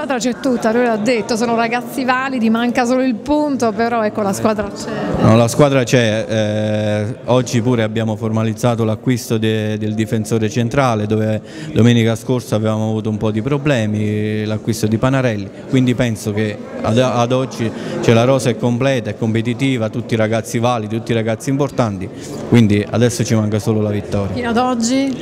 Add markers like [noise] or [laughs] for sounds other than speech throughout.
squadra c'è tutta, lui l'ha detto, sono ragazzi validi, manca solo il punto, però ecco la squadra c'è. No, la squadra c'è, eh, oggi pure abbiamo formalizzato l'acquisto de, del difensore centrale dove domenica scorsa avevamo avuto un po' di problemi, l'acquisto di Panarelli, quindi penso che ad, ad oggi cioè, la rosa è completa, è competitiva, tutti i ragazzi validi, tutti i ragazzi importanti, quindi adesso ci manca solo la vittoria. Fino ad oggi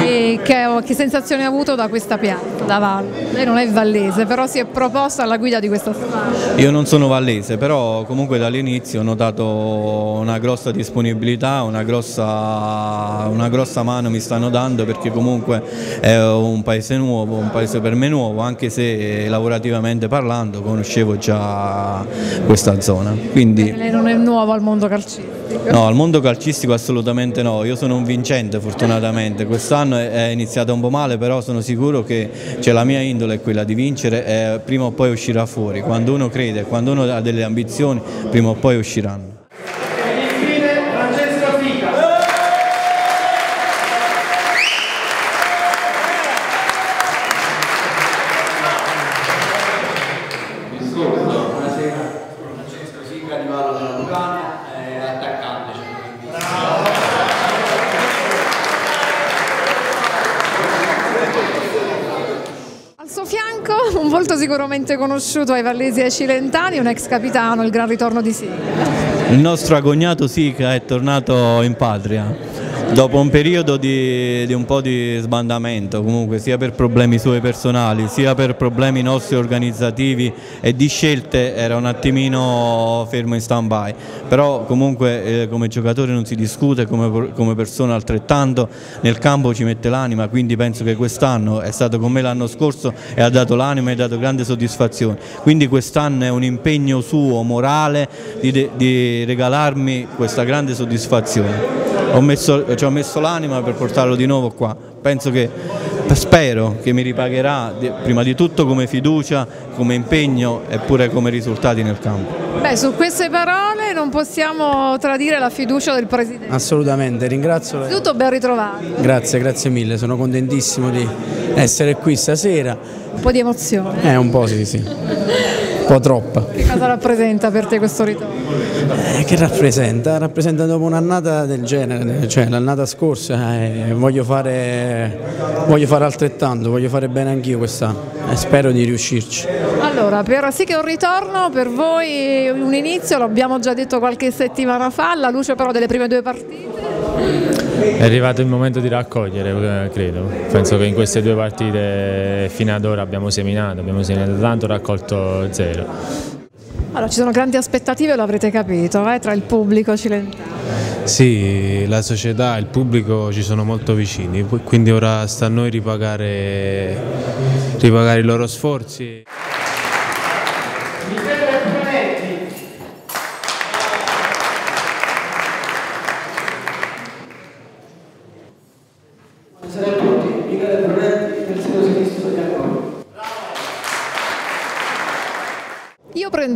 che, che, che sensazione ha avuto da questa piazza, da Valle? Lei non è vallese, però si è proposta alla guida di questa squadra. Io non sono vallese, però comunque dall'inizio ho notato una grossa disponibilità, una grossa, una grossa mano mi stanno dando perché comunque è un paese nuovo, un paese per me nuovo, anche se lavorativamente parlando conoscevo già questa zona. Quindi... Lei non è nuovo al mondo calcistico? No, al mondo calcistico assolutamente no, io sono un vincente fortunatamente, quest'anno è iniziata un po' male però sono sicuro che cioè, la mia indole è quella di vincere e prima o poi uscirà fuori, quando uno crede, quando uno ha delle ambizioni prima o poi usciranno. un volto sicuramente conosciuto ai vallesi e ai cilentani, un ex capitano, il gran ritorno di Sica. Il nostro agognato Sica è tornato in patria dopo un periodo di, di, un po' di sbandamento comunque sia per problemi suoi personali sia per problemi nostri organizzativi e di scelte era un attimino fermo in stand by però comunque eh, come giocatore non si discute come, come persona altrettanto nel campo ci mette l'anima quindi penso che quest'anno è stato con me l'anno scorso e ha dato l'anima e ha dato grande soddisfazione. Quindi quest'anno è un impegno suo morale di, di regalarmi questa grande soddisfazione ho messo, ci ho messo l'anima per portarlo di nuovo qua. Penso che, spero che mi ripagherà prima di tutto come fiducia, come impegno e pure come risultati nel campo. Beh, su queste parole non possiamo tradire la fiducia del Presidente. Assolutamente, ringrazio. Tutto ben ritrovato. Grazie, grazie mille, sono contentissimo di essere qui stasera. Un po' di emozione. Eh, un po' sì, sì. [laughs] Po' troppa. Che cosa rappresenta per te questo ritorno? Eh, che rappresenta? Rappresenta dopo un'annata del genere, cioè l'annata scorsa eh, voglio, fare, voglio fare altrettanto, voglio fare bene anch'io quest'anno e spero di riuscirci. Allora, per sì che un ritorno, per voi un inizio, l'abbiamo già detto qualche settimana fa, alla luce però delle prime due partite. È arrivato il momento di raccogliere, eh, credo. Penso che in queste due partite fino ad ora abbiamo seminato, abbiamo seminato tanto, raccolto zero. Allora, ci sono grandi aspettative, lo avrete capito, eh, tra il pubblico cilentano. Sì, la società e il pubblico ci sono molto vicini, quindi ora sta a noi ripagare, ripagare i loro sforzi.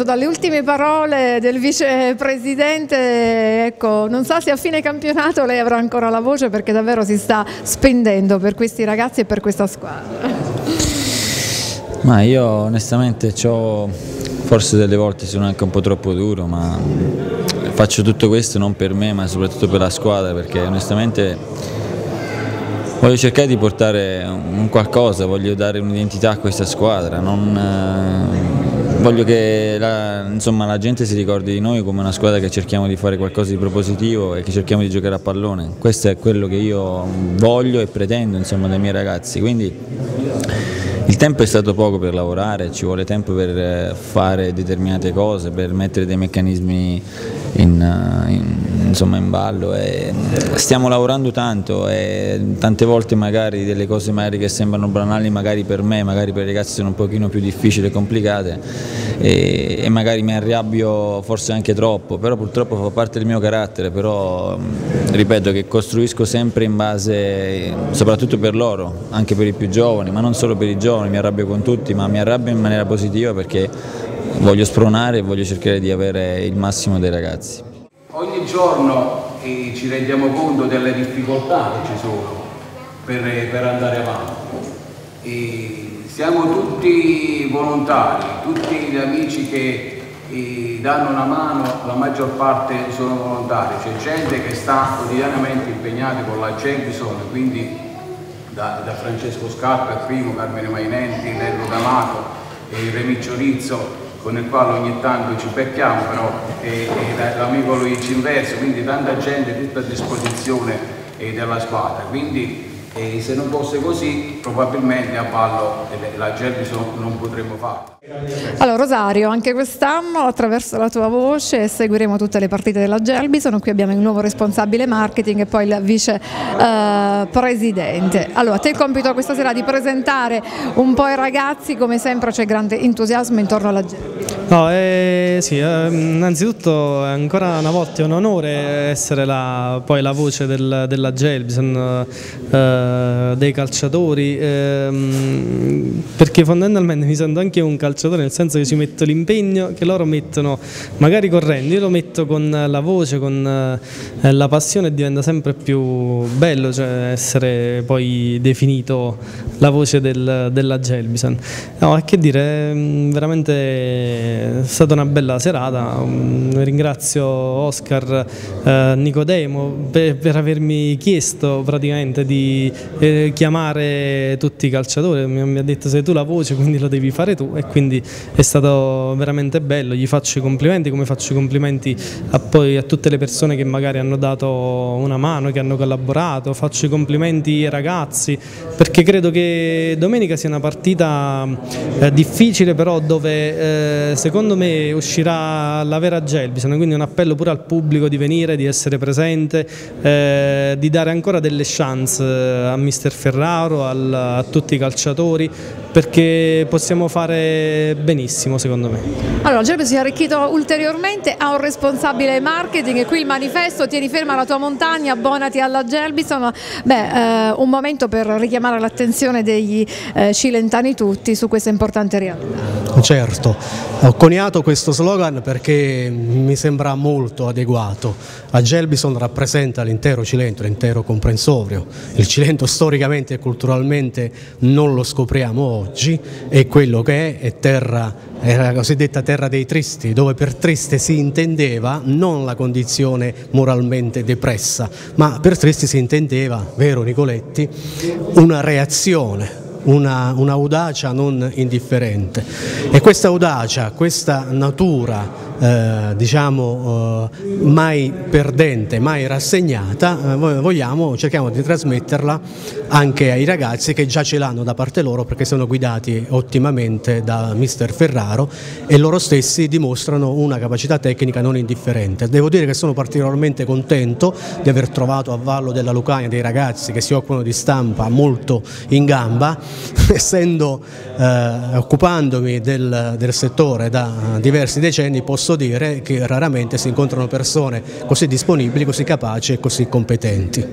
Prendo dalle ultime parole del vicepresidente, ecco, non so se a fine campionato lei avrà ancora la voce perché davvero si sta spendendo per questi ragazzi e per questa squadra. Ma io onestamente forse delle volte sono anche un po' troppo duro, ma faccio tutto questo non per me ma soprattutto per la squadra perché onestamente voglio cercare di portare un qualcosa, voglio dare un'identità a questa squadra, non, eh, voglio che la, insomma, la, gente si ricordi di noi come una squadra che cerchiamo di fare qualcosa di propositivo e che cerchiamo di giocare a pallone. Questo è quello che io voglio e pretendo insomma, dai miei ragazzi. Quindi il tempo è stato poco per lavorare, ci vuole tempo per eh, fare determinate cose, per mettere dei meccanismi in, eh, in, insomma, in ballo. E stiamo lavorando tanto e tante volte magari delle cose magari che sembrano banali magari per me, magari per i ragazzi sono un pochino più difficili e complicate e, e magari mi arrabbio forse anche troppo, però purtroppo fa parte del mio carattere, però ripeto che costruisco sempre in base, soprattutto per loro, anche per i più giovani, ma non solo per i giovani, mi arrabbio con tutti, ma mi arrabbio in maniera positiva perché voglio spronare e voglio cercare di avere il massimo dei ragazzi. Ogni giorno eh, ci rendiamo conto delle difficoltà che ci sono per, per andare avanti. E siamo tutti volontari, tutti gli amici che eh, danno una mano, la maggior parte sono volontari, c'è gente che sta quotidianamente impegnata con la Gelbison, quindi da, da Francesco Scarpa al primo, Carmine Mainenti, Nello D'Amato e Remiccio Rizzo con il quale ogni tanto ci becchiamo però e, e l'amico Luigi Inverso, quindi tanta gente tutta a disposizione eh, della squadra. Quindi e se non fosse così probabilmente a ballo la Gerbison non potremmo fare. Allora Rosario, anche quest'anno attraverso la tua voce seguiremo tutte le partite della Gelbison, qui abbiamo il nuovo responsabile marketing e poi il vice eh, presidente. Allora, te il compito questa sera di presentare un po' i ragazzi, come sempre c'è grande entusiasmo intorno alla Gelbison. No, eh, sì, eh, innanzitutto ancora una volta è un onore essere la, poi la voce del, della Gelbison. Eh, dei calciatori ehm, perché fondamentalmente mi sento anche un calciatore nel senso che ci metto l'impegno che loro mettono magari correndo, io lo metto con la voce, con eh, la passione e diventa sempre più bello cioè essere poi definito la voce del, della Gelbison. No, che dire, ehm, veramente è stata una bella serata, ringrazio Oscar eh, Nicodemo per, per avermi chiesto praticamente di eh, chiamare tutti i calciatori, mi, mi, ha detto sei tu la voce quindi lo devi fare tu. E quindi è stato veramente bello, gli faccio i complimenti come faccio i complimenti a, poi a tutte le persone che magari hanno dato una mano, che hanno collaborato, faccio i complimenti ai ragazzi perché credo che domenica sia una partita eh, difficile però dove eh, secondo me uscirà la vera Gelbison, quindi un appello pure al pubblico di venire, di essere presente, eh, di dare ancora delle chance a mister Ferraro, al, a tutti i calciatori perché possiamo fare benissimo secondo me. Allora Giuseppe si è arricchito ulteriormente, ha un responsabile marketing e qui il manifesto tieni ferma la tua montagna, abbonati alla Gelbison, beh eh, un momento per richiamare l'attenzione degli eh, cilentani tutti su questa importante realtà. Certo, ho coniato questo slogan perché mi sembra molto adeguato. La Gelbison rappresenta l'intero Cilento, l'intero comprensorio. Il Cilento storicamente e culturalmente non lo scopriamo oggi, è quello che è, è terra è la cosiddetta terra dei tristi, dove per triste si intendeva non la condizione moralmente depressa, ma per tristi si intendeva, vero Nicoletti, una reazione un'audacia un non indifferente. E questa audacia, questa natura eh, diciamo eh, mai perdente, mai rassegnata, eh, vogliamo, cerchiamo di trasmetterla anche ai ragazzi che già ce l'hanno da parte loro perché sono guidati ottimamente da mister Ferraro e loro stessi dimostrano una capacità tecnica non indifferente. Devo dire che sono particolarmente contento di aver trovato a Vallo della Lucania dei ragazzi che si occupano di stampa molto in gamba, [laughs] essendo eh, occupandomi del, del settore da diversi decenni posso posso dire che raramente si incontrano persone così disponibili, così capaci e così competenti.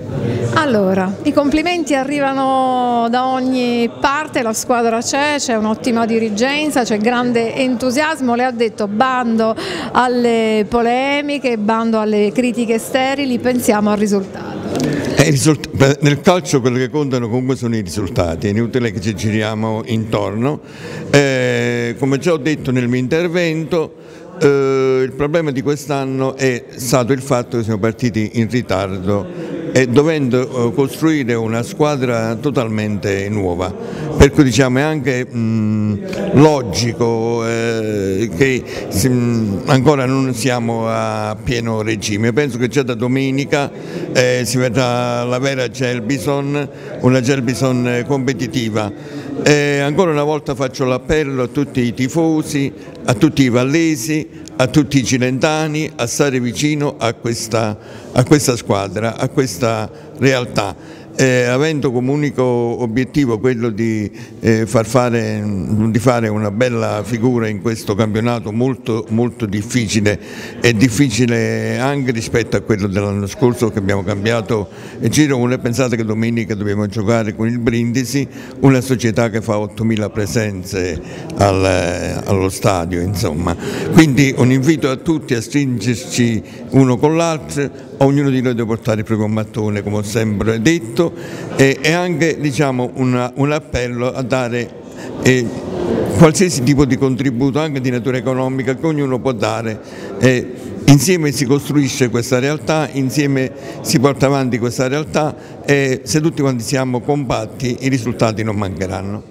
Allora, i complimenti arrivano da ogni parte, la squadra c'è, c'è un'ottima dirigenza, c'è grande entusiasmo, le ha detto bando alle polemiche, bando alle critiche sterili, pensiamo al risultato. Eh, nel calcio quello che contano comunque sono i risultati, è inutile che ci giriamo intorno. Eh, come già ho detto nel mio intervento, eh, il problema di quest'anno è stato il fatto che siamo partiti in ritardo e dovendo eh, costruire una squadra totalmente nuova. Per cui diciamo è anche mh, logico eh, che mh, ancora non siamo a pieno regime. Penso che già da domenica eh, si vedrà la vera Gelbison, una Gelbison competitiva. E ancora una volta faccio l'appello a tutti i tifosi, a tutti i vallesi, a tutti i cilentani a stare vicino a questa, a questa squadra, a questa realtà. Eh, avendo come unico obiettivo quello di, eh, far fare, di fare una bella figura in questo campionato molto, molto difficile. E difficile anche rispetto a quello dell'anno scorso che abbiamo cambiato giro. 1 e pensate che domenica dobbiamo giocare con il Brindisi, una società che fa 8.000 presenze al, allo stadio insomma. Quindi un invito a tutti a stringerci uno con l'altro, ognuno di noi deve portare il proprio mattone come ho sempre detto e, e anche diciamo, una, un appello a dare eh, qualsiasi tipo di contributo anche di natura economica che ognuno può dare. Eh, insieme si costruisce questa realtà, insieme si porta avanti questa realtà e se tutti quanti siamo compatti i risultati non mancheranno.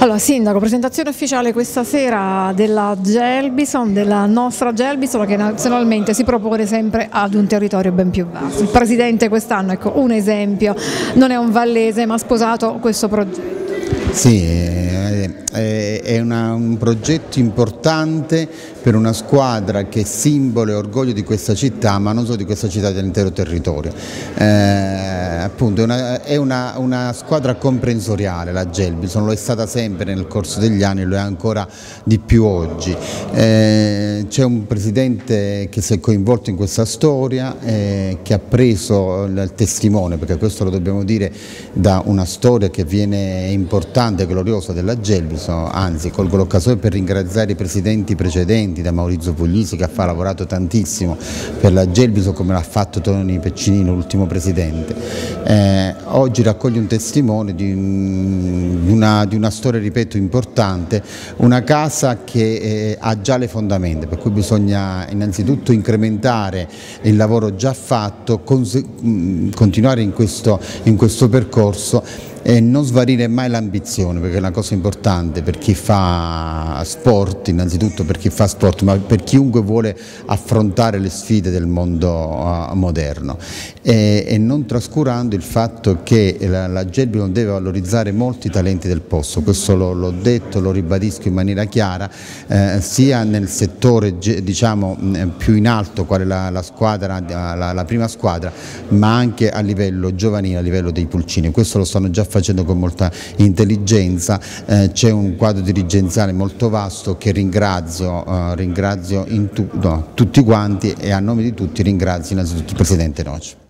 Allora, Sindaco, presentazione ufficiale questa sera della Gelbison, della nostra Gelbison che nazionalmente si propone sempre ad un territorio ben più vasto. Il Presidente quest'anno, ecco un esempio, non è un vallese ma ha sposato questo progetto. Sì, è una, un progetto importante per una squadra che è simbolo e orgoglio di questa città, ma non solo di questa città, dell'intero territorio. Eh, appunto, è, una, è una, una, squadra comprensoriale la Gelbison, lo è stata sempre nel corso degli anni, lo è ancora di più oggi. Eh, C'è un presidente che si è coinvolto in questa storia, eh, che ha preso il testimone, perché questo lo dobbiamo dire, da una storia che viene importante e gloriosa della Gelbison, anzi colgo l'occasione per ringraziare i presidenti precedenti, da Maurizio Puglisi che ha lavorato tantissimo per la Gelbison come l'ha fatto Toni Peccinino, l'ultimo presidente. Eh, oggi raccoglie un testimone di, di, una, di, una, storia, ripeto, importante, una casa che eh, ha già le fondamenta, per cui bisogna innanzitutto incrementare il lavoro già fatto, continuare in questo, in questo percorso e non svarire mai l'ambizione perché è una cosa importante per chi fa sport, innanzitutto per chi fa sport, ma per chiunque vuole affrontare le sfide del mondo uh, moderno. E, e, non trascurando il fatto che la, la Gelbi non deve valorizzare molti talenti del posto, questo l'ho detto, lo ribadisco in maniera chiara, eh, sia nel settore diciamo, più in alto quale la, la squadra, la, la prima squadra, ma anche a livello giovanile, a livello dei pulcini, questo lo stanno già facendo facendo con molta intelligenza, eh, c'è un quadro dirigenziale molto vasto che ringrazio, eh, ringrazio tu, no, tutti quanti e a nome di tutti ringrazio innanzitutto il Presidente Noce.